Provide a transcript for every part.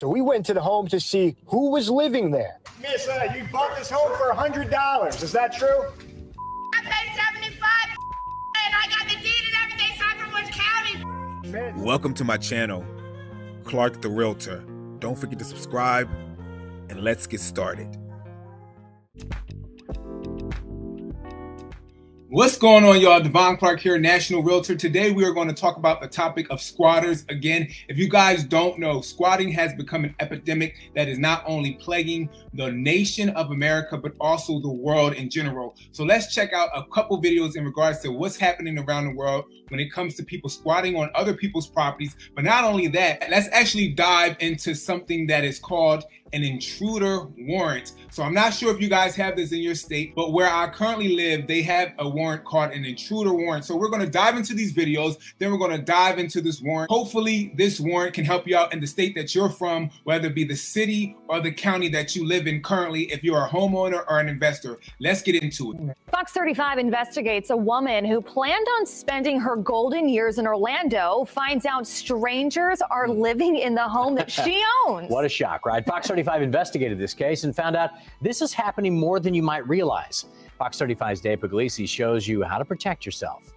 So we went to the home to see who was living there. Miss, uh, you bought this home for $100. Is that true? I paid 75 and I got the deed and everything signed from Orange County. Welcome to my channel, Clark the Realtor. Don't forget to subscribe and let's get started. What's going on, y'all? Devon Clark here, National Realtor. Today, we are going to talk about the topic of squatters. Again, if you guys don't know, squatting has become an epidemic that is not only plaguing the nation of America, but also the world in general. So let's check out a couple videos in regards to what's happening around the world when it comes to people squatting on other people's properties. But not only that, let's actually dive into something that is called an intruder warrant. So I'm not sure if you guys have this in your state, but where I currently live, they have a warrant called an intruder warrant. So we're going to dive into these videos, then we're going to dive into this warrant. Hopefully this warrant can help you out in the state that you're from, whether it be the city or the county that you live in currently, if you're a homeowner or an investor. Let's get into it. Fox 35 investigates a woman who planned on spending her golden years in Orlando, finds out strangers are living in the home that she owns. what a shock, right? Fox 35 investigated this case and found out this is happening more than you might realize. Fox 35's Dave Puglisi shows you how to protect yourself.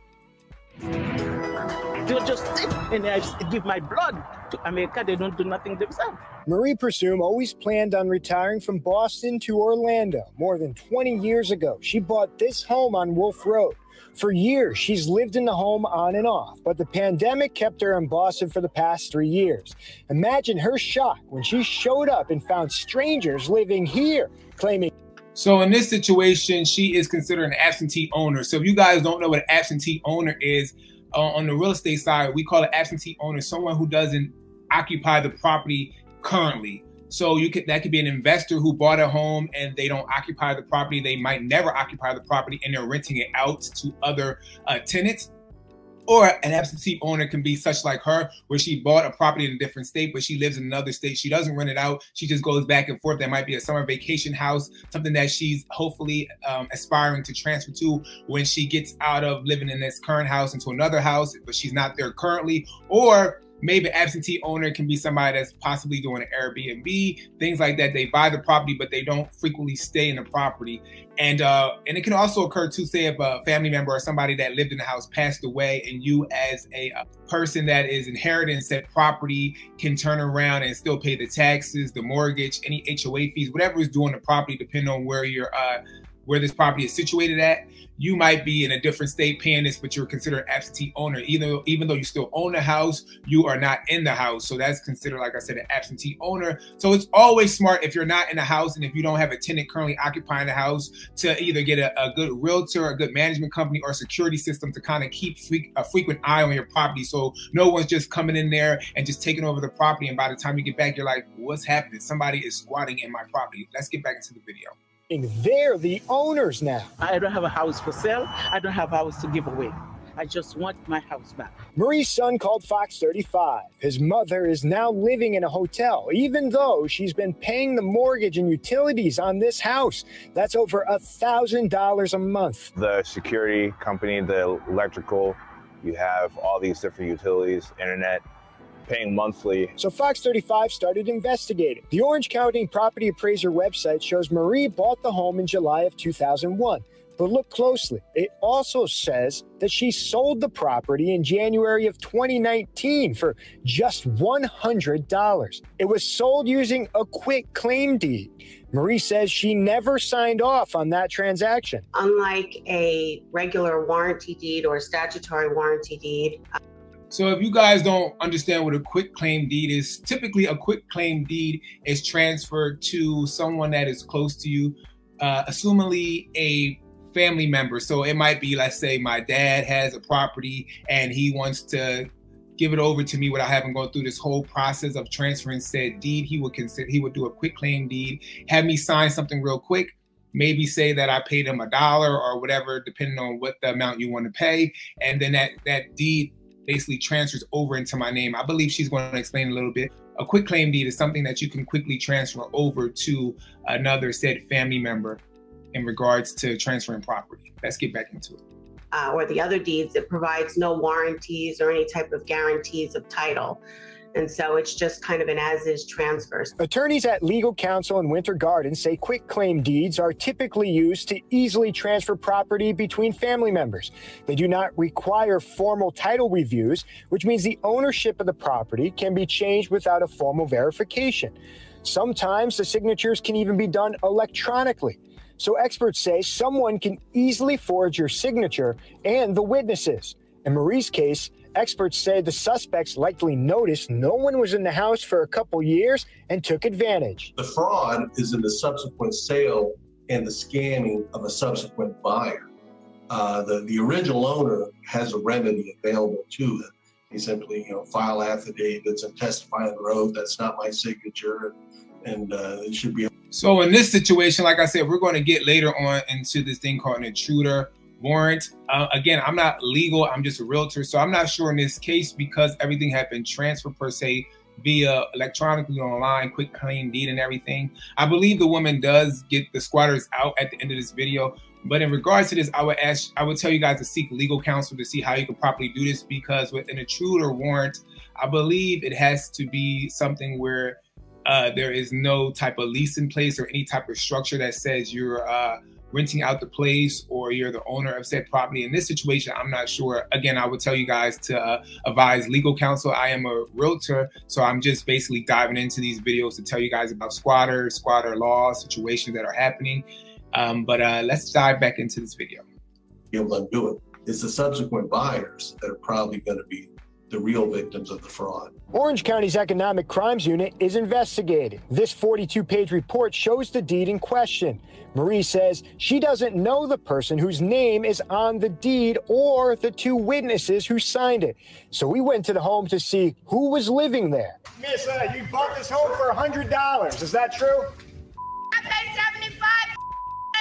They'll just and I just give my blood America. They don't do nothing themselves. Marie Presume always planned on retiring from Boston to Orlando. More than 20 years ago, she bought this home on Wolf Road. For years, she's lived in the home on and off, but the pandemic kept her in Boston for the past three years. Imagine her shock when she showed up and found strangers living here, claiming so in this situation, she is considered an absentee owner. So if you guys don't know what an absentee owner is, uh, on the real estate side, we call it absentee owner someone who doesn't occupy the property currently. So you could that could be an investor who bought a home and they don't occupy the property. They might never occupy the property and they're renting it out to other uh, tenants. Or an absentee owner can be such like her, where she bought a property in a different state, but she lives in another state. She doesn't rent it out. She just goes back and forth. That might be a summer vacation house, something that she's hopefully um, aspiring to transfer to when she gets out of living in this current house into another house, but she's not there currently. Or maybe absentee owner can be somebody that's possibly doing an Airbnb, things like that. They buy the property, but they don't frequently stay in the property. And uh, and it can also occur to say if a family member or somebody that lived in the house passed away, and you as a, a person that is inheriting said property can turn around and still pay the taxes, the mortgage, any HOA fees, whatever is doing the property, depending on where you're uh, where this property is situated at, you might be in a different state paying this, but you're considered absentee owner. Either even though you still own the house, you are not in the house. So that's considered, like I said, an absentee owner. So it's always smart if you're not in the house and if you don't have a tenant currently occupying the house to either get a, a good realtor, a good management company, or security system to kind of keep a frequent eye on your property. So no one's just coming in there and just taking over the property. And by the time you get back, you're like, what's happening? Somebody is squatting in my property. Let's get back into the video. They're the owners now. I don't have a house for sale. I don't have a house to give away. I just want my house back. Marie's son called Fox 35. His mother is now living in a hotel, even though she's been paying the mortgage and utilities on this house. That's over a $1,000 a month. The security company, the electrical, you have all these different utilities, internet, paying monthly. So Fox 35 started investigating. The Orange County Property Appraiser website shows Marie bought the home in July of 2001. But look closely. It also says that she sold the property in January of 2019 for just $100. It was sold using a quit claim deed. Marie says she never signed off on that transaction. Unlike a regular warranty deed or statutory warranty deed, so if you guys don't understand what a quick claim deed is, typically a quick claim deed is transferred to someone that is close to you, uh, assumingly a family member. So it might be, let's say my dad has a property and he wants to give it over to me without having gone through this whole process of transferring said deed. He would consider he would do a quick claim deed, have me sign something real quick, maybe say that I paid him a dollar or whatever, depending on what the amount you want to pay, and then that that deed basically transfers over into my name. I believe she's going to explain a little bit. A quick claim deed is something that you can quickly transfer over to another said family member in regards to transferring property. Let's get back into it. Uh, or the other deeds, it provides no warranties or any type of guarantees of title. And so it's just kind of an as is transfer. Attorneys at Legal Counsel in Winter Garden say quick claim deeds are typically used to easily transfer property between family members. They do not require formal title reviews, which means the ownership of the property can be changed without a formal verification. Sometimes the signatures can even be done electronically. So experts say someone can easily forge your signature and the witnesses. In Marie's case, experts say the suspects likely noticed no one was in the house for a couple years and took advantage. The fraud is in the subsequent sale and the scamming of a subsequent buyer. Uh, the, the original owner has a remedy available to him. He simply, you know, file affidavits and testify on the oath. That's not my signature, and, and uh, it should be. So in this situation, like I said, we're going to get later on into this thing called an intruder warrant. Uh, again, I'm not legal. I'm just a realtor, so I'm not sure in this case because everything had been transferred per se via electronically online, quick claim deed and everything. I believe the woman does get the squatters out at the end of this video. But in regards to this, I would ask, I would tell you guys to seek legal counsel to see how you can properly do this because with an intruder warrant, I believe it has to be something where uh, there is no type of lease in place or any type of structure that says you're uh, renting out the place or you're the owner of said property. In this situation, I'm not sure. Again, I would tell you guys to uh, advise legal counsel. I am a realtor, so I'm just basically diving into these videos to tell you guys about squatters, squatter law, situations that are happening. Um, but uh, let's dive back into this video. Be able to undo it. It's the subsequent buyers that are probably going to be the real victims of the fraud. Orange County's Economic Crimes Unit is investigating. This 42 page report shows the deed in question. Marie says she doesn't know the person whose name is on the deed or the two witnesses who signed it. So we went to the home to see who was living there. Miss, uh, you bought this home for $100. Is that true? I paid 75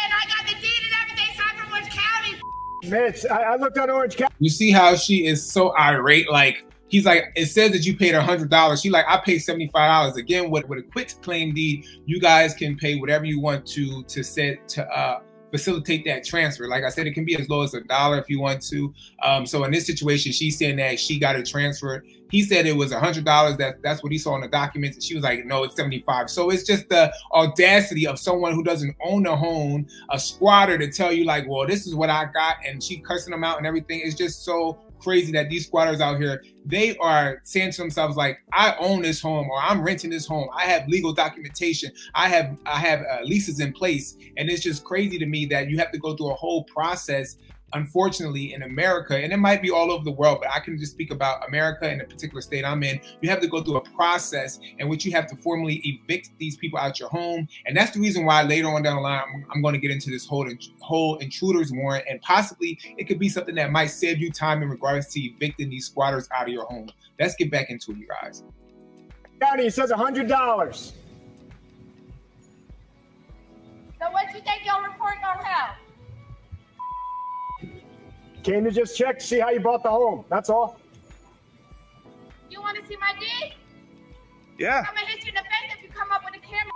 and I got the deed and everything signed from Orange County. Mitch, I, I looked on Orange County. You see how she is so irate, like he's like, it says that you paid a hundred dollars. She like, I paid seventy five dollars. Again, with with a quit claim deed, you guys can pay whatever you want to to set to uh facilitate that transfer. Like I said, it can be as low as a dollar if you want to. Um, so in this situation, she's saying that she got it transferred. He said it was a hundred dollars. That that's what he saw in the documents, and she was like, "No, it's seventy-five. So it's just the audacity of someone who doesn't own a home, a squatter, to tell you like, "Well, this is what I got," and she cursing them out and everything. It's just so crazy that these squatters out here they are saying to themselves like i own this home or i'm renting this home. I have legal documentation. I have i have uh, leases in place. And it's just crazy to me that you have to go through a whole process unfortunately in America, and it might be all over the world, but I can just speak about America in a particular state I'm in. You have to go through a process in which you have to formally evict these people out your home, and that's the reason why later on down the line I'm, I'm going to get into this whole whole intruders warrant, and possibly it could be something that might save you time in regards to evicting these squatters out of your home. Let's get back into it, you guys. County, it says hundred dollars. So what you think your report gonna have? Came to just check to see how you bought the home. That's all. You want to see my deed? Yeah. I'm gonna hit you in the face if you come up with a camera.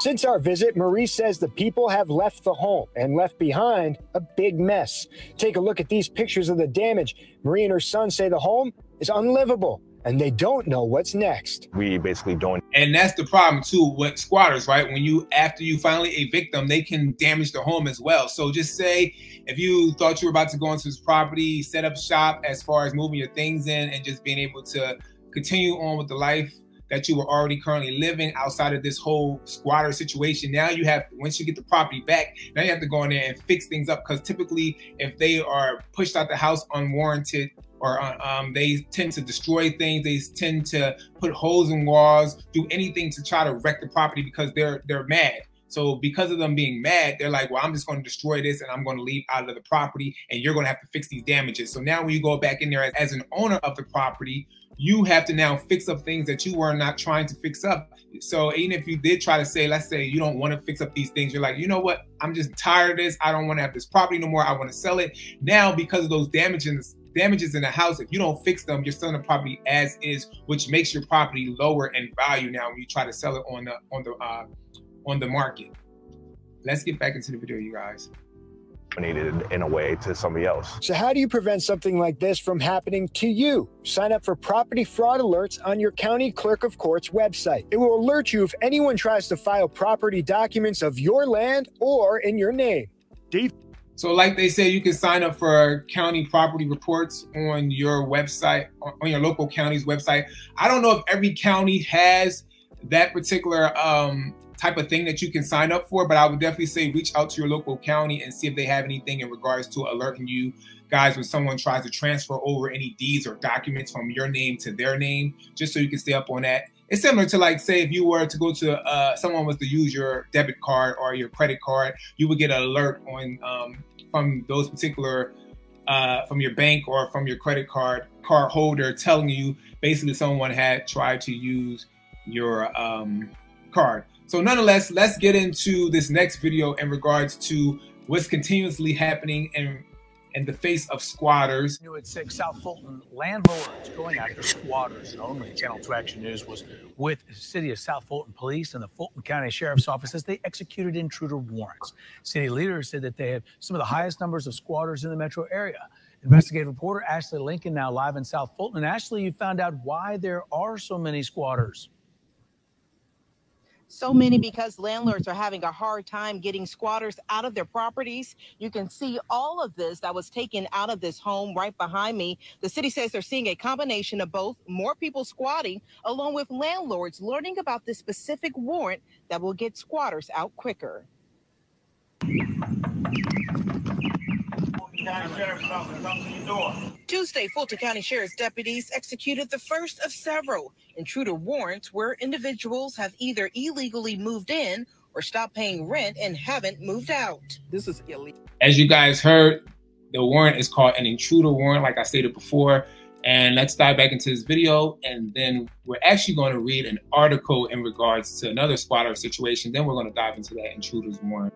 Since our visit, Marie says the people have left the home and left behind a big mess. Take a look at these pictures of the damage. Marie and her son say the home is unlivable and they don't know what's next. We basically don't. And that's the problem too with squatters, right? When you after you finally evict them, they can damage the home as well. So just say if you thought you were about to go into this property, set up shop as far as moving your things in and just being able to continue on with the life that you were already currently living outside of this whole squatter situation. Now you have, once you get the property back, now you have to go in there and fix things up because typically if they are pushed out the house unwarranted, or uh, um, they tend to destroy things. They tend to put holes in walls, do anything to try to wreck the property because they're they're mad. So because of them being mad, they're like, well, I'm just going to destroy this and I'm going to leave out of the property and you're going to have to fix these damages. So now when you go back in there as, as an owner of the property, you have to now fix up things that you were not trying to fix up. So even if you did try to say, let's say you don't want to fix up these things, you're like, you know what? I'm just tired of this. I don't want to have this property no more. I want to sell it. Now, because of those damages, damages in the house, if you don't fix them, you're selling the property as is, which makes your property lower in value now when you try to sell it on the on the uh, on the market. Let's get back into the video, you guys. donated in a way to somebody else. So, how do you prevent something like this from happening to you? Sign up for property fraud alerts on your county clerk of court's website. It will alert you if anyone tries to file property documents of your land or in your name. Dave. So, like they say, you can sign up for county property reports on your website, on your local county's website. I don't know if every county has that particular um, type of thing that you can sign up for, but I would definitely say reach out to your local county and see if they have anything in regards to alerting you guys when someone tries to transfer over any deeds or documents from your name to their name, just so you can stay up on that. It's similar to like say if you were to go to uh, someone was to use your debit card or your credit card, you would get an alert on um, from those particular uh, from your bank or from your credit card card holder telling you basically someone had tried to use your um, card. So nonetheless, let's get into this next video in regards to what's continuously happening in, in the face of squatters. New at 6 South Fulton, landlords going after squatters only. Channel 2 Action News was with the city of South Fulton Police and the Fulton County Sheriff's Office as they executed intruder warrants. City leaders said that they have some of the highest numbers of squatters in the metro area. Investigative reporter Ashley Lincoln now live in South Fulton. And Ashley, you found out why there are so many squatters. So many because landlords are having a hard time getting squatters out of their properties. You can see all of this that was taken out of this home right behind me. The city says they're seeing a combination of both more people squatting along with landlords learning about this specific warrant that will get squatters out quicker. County Sheriff's Office, come to your door. Tuesday, Fulton County Sheriff's deputies executed the first of several intruder warrants where individuals have either illegally moved in or stopped paying rent and haven't moved out. This is illegal. As you guys heard, the warrant is called an intruder warrant, like I stated before. And let's dive back into this video. And then we're actually going to read an article in regards to another squatter situation. Then we're going to dive into that intruder's warrant.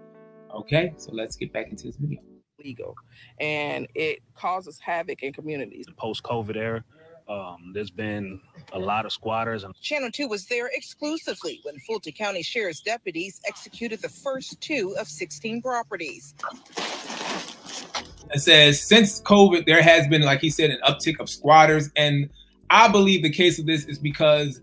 Okay, so let's get back into this video legal, and it causes havoc in communities. Post-COVID era, um, there's been a lot of squatters. And Channel 2 was there exclusively when Fulton County Sheriff's deputies executed the first two of 16 properties. It says since COVID, there has been, like he said, an uptick of squatters. And I believe the case of this is because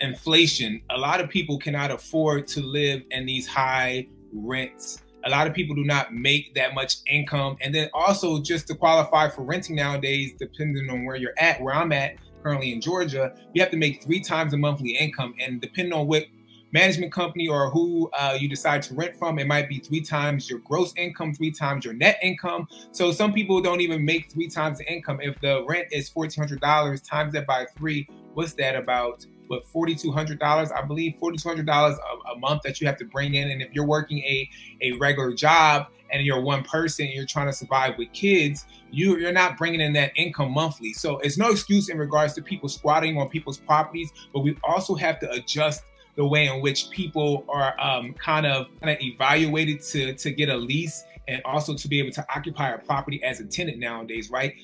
inflation, a lot of people cannot afford to live in these high rents a lot of people do not make that much income. And then also just to qualify for renting nowadays, depending on where you're at, where I'm at currently in Georgia, you have to make three times a monthly income. And depending on what management company or who uh, you decide to rent from, it might be three times your gross income, three times your net income. So some people don't even make three times the income. If the rent is $1,400, times that by three, what's that about? What $4,200, I believe, $4,200 a, a month that you have to bring in. And if you're working a, a regular job and you're one person and you're trying to survive with kids, you, you're not bringing in that income monthly. So it's no excuse in regards to people squatting on people's properties, but we also have to adjust the way in which people are um, kind of kind of evaluated to to get a lease and also to be able to occupy a property as a tenant nowadays, right?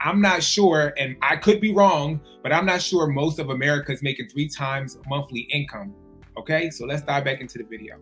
I'm not sure, and I could be wrong, but I'm not sure most of America is making three times monthly income. Okay, so let's dive back into the video.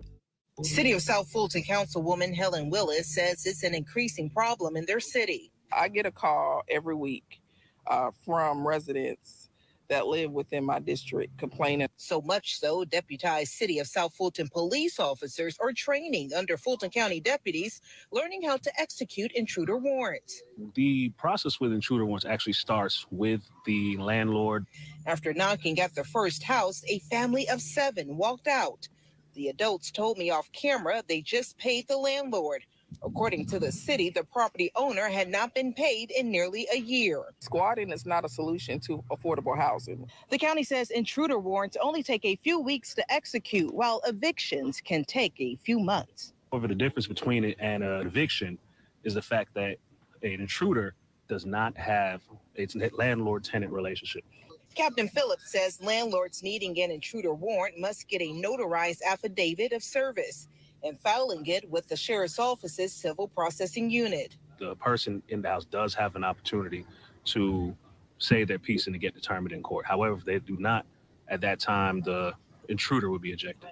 City of South Fulton Councilwoman Helen Willis says it's an increasing problem in their city. I get a call every week uh, from residents that live within my district complaining. So much so, deputized City of South Fulton police officers are training under Fulton County deputies, learning how to execute intruder warrants. The process with intruder warrants actually starts with the landlord. After knocking at the first house, a family of seven walked out. The adults told me off camera they just paid the landlord. According to the city, the property owner had not been paid in nearly a year. Squatting is not a solution to affordable housing. The county says intruder warrants only take a few weeks to execute, while evictions can take a few months. Over the difference between it and an eviction is the fact that an intruder does not have a landlord tenant relationship. Captain Phillips says landlords needing an intruder warrant must get a notarized affidavit of service and filing it with the sheriff's office's civil processing unit. The person in the house does have an opportunity to say their piece and to get determined in court. However, if they do not, at that time, the intruder would be ejected.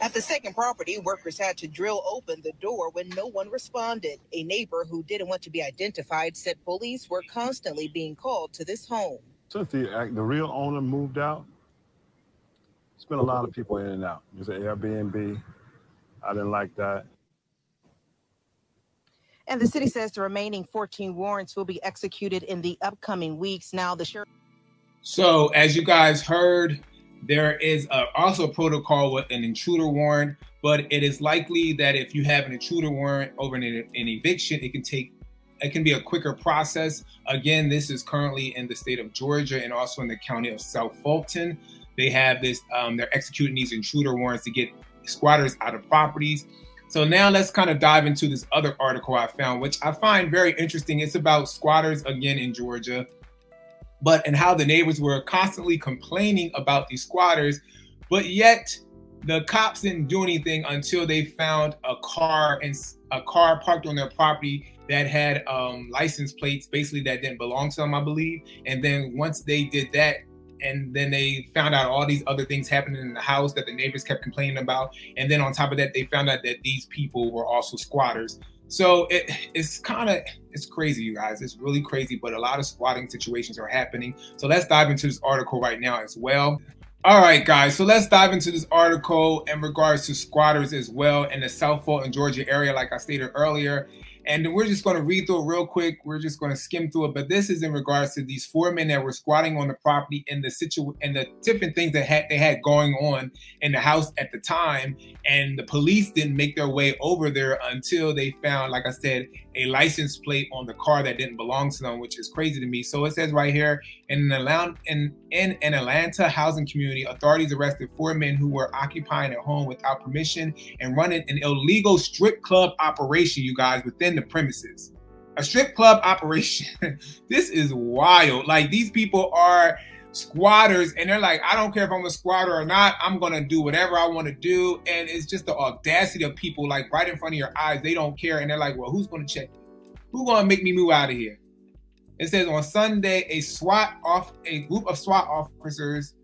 At the second property, workers had to drill open the door when no one responded. A neighbor who didn't want to be identified said police were constantly being called to this home. Since the the real owner moved out, it's been a lot of people in and out. It's an Airbnb. I didn't like that. And the city says the remaining 14 warrants will be executed in the upcoming weeks. Now, the sheriff. So, as you guys heard, there is a, also a protocol with an intruder warrant, but it is likely that if you have an intruder warrant over an, an eviction, it can take it can be a quicker process. Again, this is currently in the state of Georgia and also in the county of South Fulton. They have this, um, they're executing these intruder warrants to get squatters out of properties. So now let's kind of dive into this other article I found, which I find very interesting. It's about squatters again in Georgia but and how the neighbors were constantly complaining about these squatters, but yet the cops didn't do anything until they found a car and a car parked on their property that had um, license plates basically that didn't belong to them, I believe. And then once they did that, and then they found out all these other things happening in the house that the neighbors kept complaining about. And then on top of that, they found out that these people were also squatters. So it, it's kind of it's crazy, you guys. It's really crazy, but a lot of squatting situations are happening. So let's dive into this article right now as well. All right, guys. So let's dive into this article in regards to squatters as well in the South Fulton, Georgia area, like I stated earlier. And we're just going to read through it real quick. We're just going to skim through it. But this is in regards to these four men that were squatting on the property and the situ and the different things that had they had going on in the house at the time. And the police didn't make their way over there until they found, like I said, a license plate on the car that didn't belong to them, which is crazy to me. So it says right here in an Atlanta, in, in an Atlanta housing community, authorities arrested four men who were occupying a home without permission and running an illegal strip club operation, you guys, within the premises. A strip club operation. this is wild. Like these people are squatters and they're like, I don't care if I'm a squatter or not, I'm gonna do whatever I want to do. And it's just the audacity of people like right in front of your eyes, they don't care. And they're like, Well, who's gonna check me? Who's gonna make me move out of here? It says on Sunday, a SWAT off a group of SWAT officers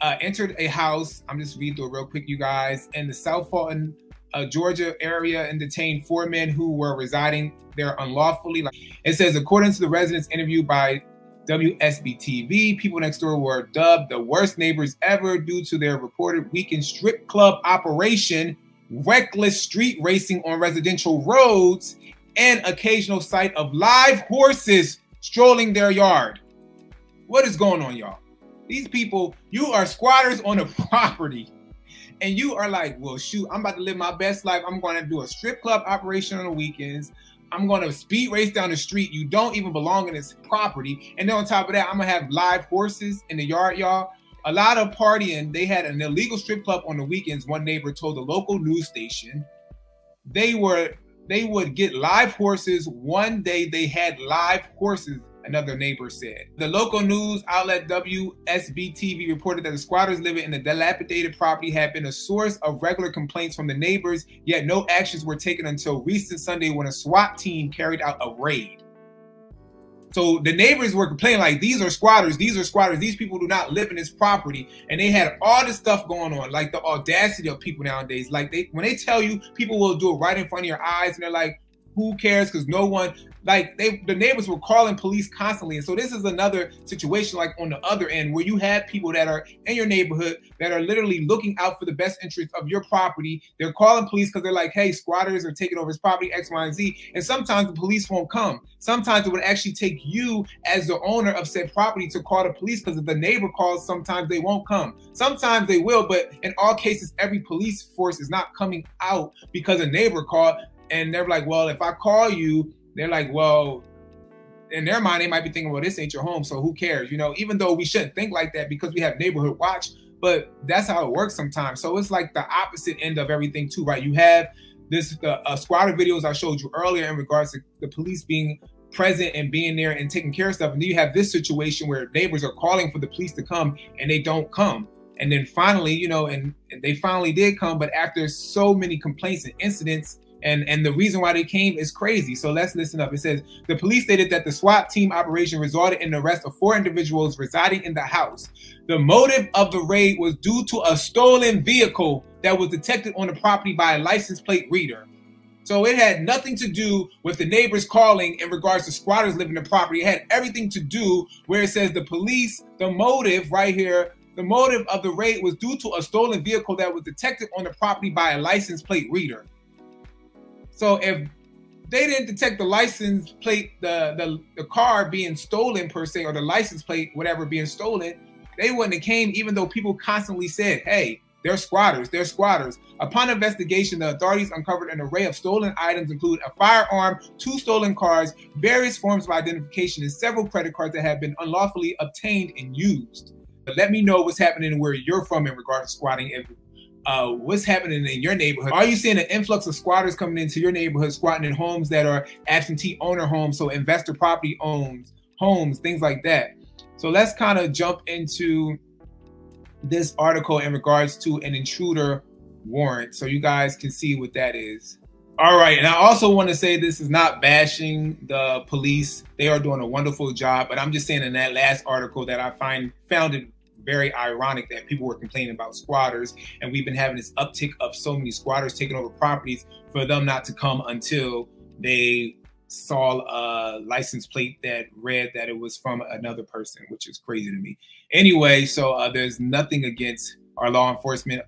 uh, entered a house. I'm just reading through it real quick, you guys, in the South Fulton, uh, Georgia area and detained four men who were residing there unlawfully. It says, according to the residents interviewed by WSB TV, people next door were dubbed the worst neighbors ever due to their reported weekend strip club operation, reckless street racing on residential roads, and occasional sight of live horses strolling their yard. What is going on, y'all? These people, you are squatters on a property. And you are like, well, shoot, I'm about to live my best life. I'm going to do a strip club operation on the weekends. I'm going to speed race down the street. You don't even belong in this property. And then on top of that, I'm going to have live horses in the yard, y'all. A lot of partying. They had an illegal strip club on the weekends. One neighbor told the local news station they were they would get live horses. One day they had live horses another neighbor said. The local news outlet WSB TV reported that the squatters living in the dilapidated property had been a source of regular complaints from the neighbors, yet no actions were taken until recent Sunday when a SWAT team carried out a raid. So the neighbors were complaining like these are squatters, these are squatters, these people do not live in this property, and they had all this stuff going on, like the audacity of people nowadays. Like they when they tell you people will do it right in front of your eyes, and they're like, who cares? Because no one like they the neighbors were calling police constantly. And so this is another situation like on the other end where you have people that are in your neighborhood that are literally looking out for the best interest of your property. They're calling police because they're like, hey, squatters are taking over his property, X, Y, and Z. And sometimes the police won't come. Sometimes it would actually take you as the owner of said property to call the police because if the neighbor calls, sometimes they won't come. Sometimes they will, but in all cases, every police force is not coming out because a neighbor called and they're like, well, if I call you, they're like, well, in their mind, they might be thinking, well, this ain't your home, so who cares? You know, even though we shouldn't think like that because we have neighborhood watch, but that's how it works sometimes. So it's like the opposite end of everything too, right? You have this the uh, squatter videos I showed you earlier in regards to the police being present and being there and taking care of stuff. And then you have this situation where neighbors are calling for the police to come and they don't come. And then finally, you know, and, and they finally did come, but after so many complaints and incidents, and and the reason why they came is crazy. So let's listen up. It says the police stated that the SWAT team operation resulted in the arrest of four individuals residing in the house. The motive of the raid was due to a stolen vehicle that was detected on the property by a license plate reader. So it had nothing to do with the neighbors calling in regards to squatters living in the property. It had everything to do where it says the police, the motive right here, the motive of the raid was due to a stolen vehicle that was detected on the property by a license plate reader. So if they didn't detect the license plate, the, the, the car being stolen per se, or the license plate, whatever being stolen, they wouldn't have came even though people constantly said, hey, they're squatters, they're squatters. Upon investigation, the authorities uncovered an array of stolen items, include a firearm, two stolen cars, various forms of identification, and several credit cards that have been unlawfully obtained and used. But let me know what's happening where you're from in regard to squatting. Uh, what's happening in your neighborhood? Are you seeing an influx of squatters coming into your neighborhood, squatting in homes that are absentee owner homes, so investor property owns homes, things like that? So let's kind of jump into this article in regards to an intruder warrant so you guys can see what that is. All right, and I also want to say this is not bashing the police. They are doing a wonderful job, but I'm just saying in that last article that I find found it very ironic that people were complaining about squatters and we've been having this uptick of so many squatters taking over properties for them not to come until they saw a license plate that read that it was from another person, which is crazy to me. Anyway, so uh, there's nothing against our law enforcement.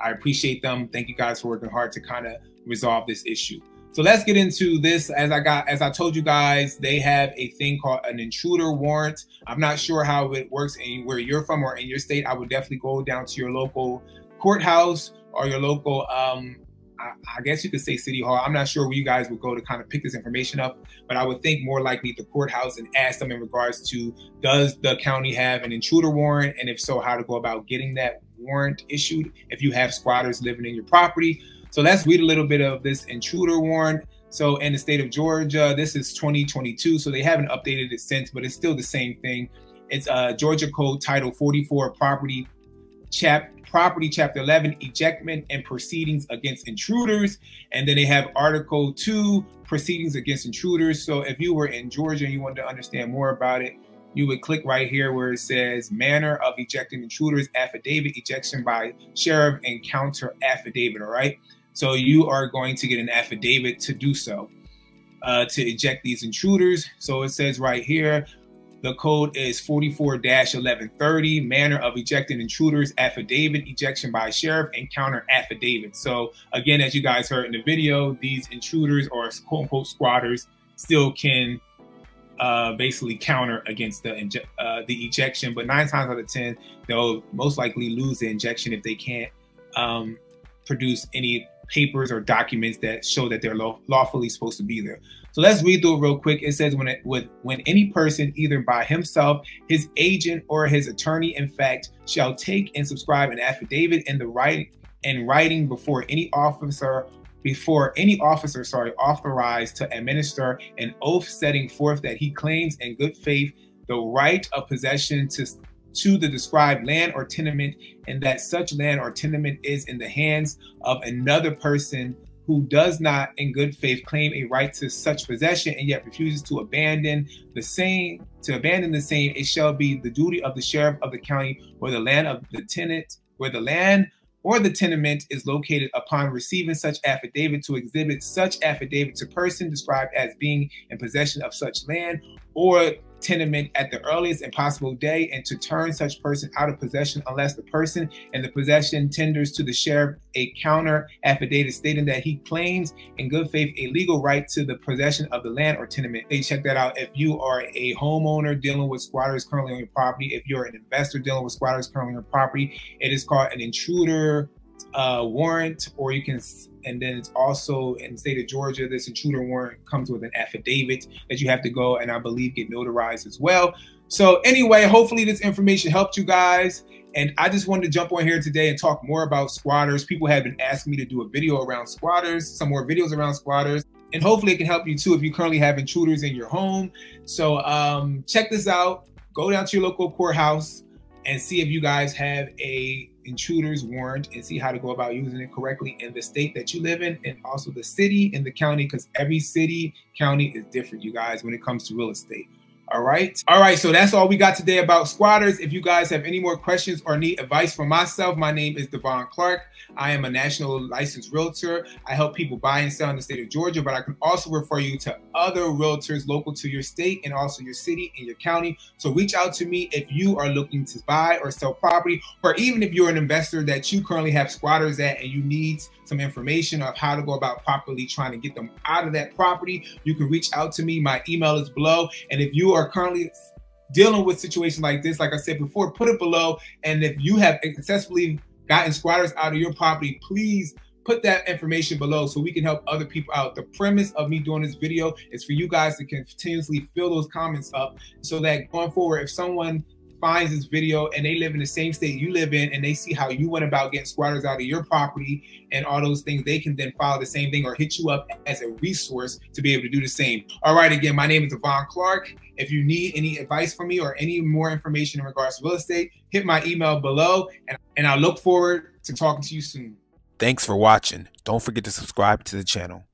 I appreciate them. Thank you guys for working hard to kind of resolve this issue. So let's get into this. As I got, as I told you guys, they have a thing called an intruder warrant. I'm not sure how it works in where you're from or in your state. I would definitely go down to your local courthouse or your local um, I, I, guess you could say City Hall. I'm not sure where you guys would go to kind of pick this information up, but I would think more likely the courthouse and ask them in regards to does the county have an intruder warrant? And if so, how to go about getting that warrant issued if you have squatters living in your property. So let's read a little bit of this intruder warrant. So in the state of Georgia, this is 2022. So they haven't updated it since, but it's still the same thing. It's uh, Georgia Code Title 44 Property Chap Property, Chapter 11, ejectment and proceedings against intruders. And then they have Article 2, proceedings against intruders. So if you were in Georgia and you wanted to understand more about it, you would click right here where it says manner of ejecting intruders, affidavit, ejection by sheriff, and counter affidavit. All right. So you are going to get an affidavit to do so. Uh, to eject these intruders. So it says right here, the code is 44-1130, manner of ejecting intruders, affidavit, ejection by sheriff, and counter affidavit. So again, as you guys heard in the video, these intruders or quote unquote squatters still can uh, basically counter against the uh, the ejection, but nine times out of ten, they'll most likely lose the injection if they can't um, produce any papers or documents that show that they're lawfully supposed to be there. So let's read through it real quick. It says when it, with when any person either by himself, his agent, or his attorney, in fact, shall take and subscribe an affidavit in the writing in writing before any officer before any officer, sorry, authorized to administer an oath setting forth that he claims in good faith the right of possession to to the described land or tenement and that such land or tenement is in the hands of another person who does not in good faith claim a right to such possession and yet refuses to abandon the same to abandon the same. It shall be the duty of the sheriff of the county where the land of the tenant where the land or the tenement is located upon receiving such affidavit to exhibit such affidavit to person described as being in possession of such land or tenement at the earliest and possible day and to turn such person out of possession unless the person and the possession tenders to the sheriff a counter affidavit stating that he claims in good faith a legal right to the possession of the land or tenement. They check that out if you are a homeowner dealing with squatters currently on your property, if you're an investor dealing with squatters currently on your property, it is called an intruder uh, warrant, or you can, and then it's also in the state of Georgia, this intruder warrant comes with an affidavit that you have to go and I believe get notarized as well. So anyway, hopefully this information helped you guys. And I just wanted to jump on here today and talk more about squatters. People have been asking me to do a video around squatters, some more videos around squatters. And hopefully it can help you too if you currently have intruders in your home. So um, check this out. Go down to your local courthouse and see if you guys have a intruders warrant and see how to go about using it correctly in the state that you live in and also the city and the county because every city county is different you guys when it comes to real estate All right. All right. So that's all we got today about squatters. If you guys have any more questions or need advice from myself, my name is Devon Clark. I am a national licensed realtor. I help people buy and sell in the state of Georgia, but I can also refer you to other realtors local to your state and also your city and your county. So reach out to me if you are looking to buy or sell property, or even if you're an investor that you currently have squatters at and you need some information of how to go about properly trying to get them out of that property, you can reach out to me. My email is below. And if you are currently dealing with situations like this, like I said before, put it below. And if you have successfully gotten squatters out of your property, please put that information below so we can help other people out. The premise of me doing this video is for you guys to continuously fill those comments up so that going forward, if someone finds this video and they live in the same state you live in and they see how you went about getting squatters out of your property and all those things, they can then follow the same thing or hit you up as a resource to be able to do the same. All right, again, my name is Devon Clark. If you need any advice from me or any more information in regards to real estate, hit my email below and, and I look forward to talking to you soon. Thanks for watching. Don't forget to subscribe to the channel.